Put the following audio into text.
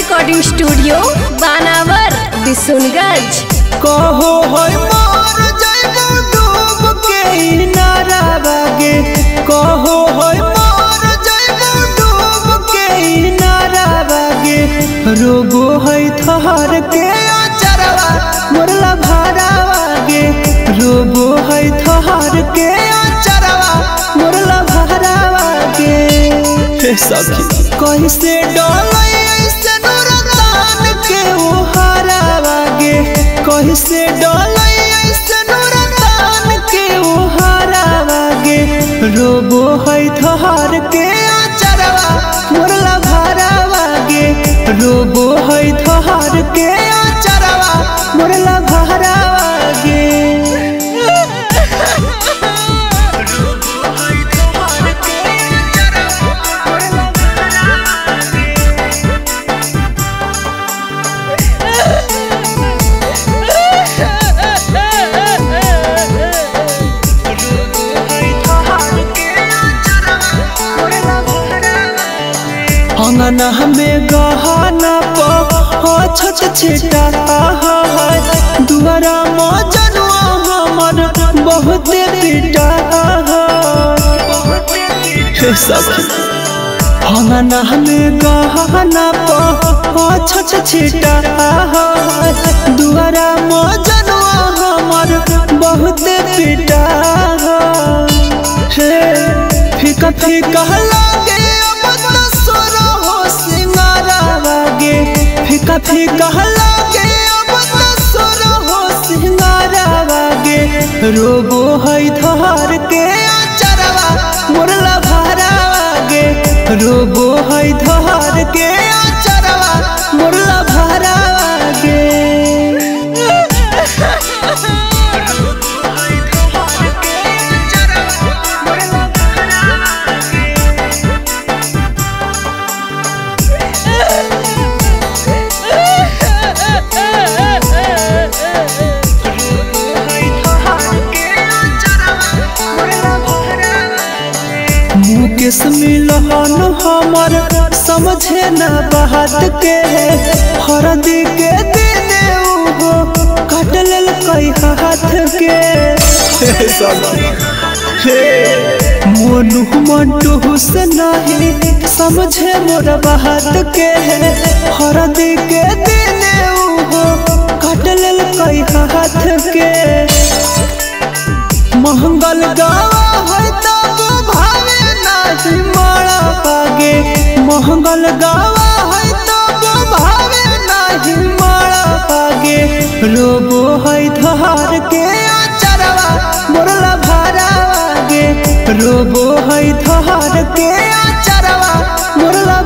Recording studio बानावर बिशुनगंज कहो होय मार जाइबो डूब के इनारा बागे कहो होय मार जाइबो डूब के इनारा बागे रोबो है थहर के अचरवा मोरला भारा बागे रोबो है थहर के अचरवा मोरला भारा बागे हे सखी। कैसे डोलै रोबो है थहार के अचरवा मोरला भारा अंगना हमें गहना पो छत छिटा दुआरा मजनुआ हमर बहुत पिटा हे सखी अंगना हमें गहना पो छत छिटा दुआरा मजनुआ हमर बहुत पिटा बागे फीका फीका लागे। अब तो सोरो हो सिंगारा वागे रोबो है धार के अचरवा। मोर भारा वागे रोबो है धार के अचरवा। मोर भारा मुकेश मिलन हमर समझे न बात के। हरदी के दे उहो काट लेल कई हाथ के। मोनू मंटू से नहीं समझे मोर बात के। हरदी के दे उहो काट लेल कई हाथ के। महंगल गावा महंगल गावा है तब भावे नाही मारा पागे। रोबो है धार के अचरवा मोरला भारा वागे। रोबो है धार के अचरवा मोरला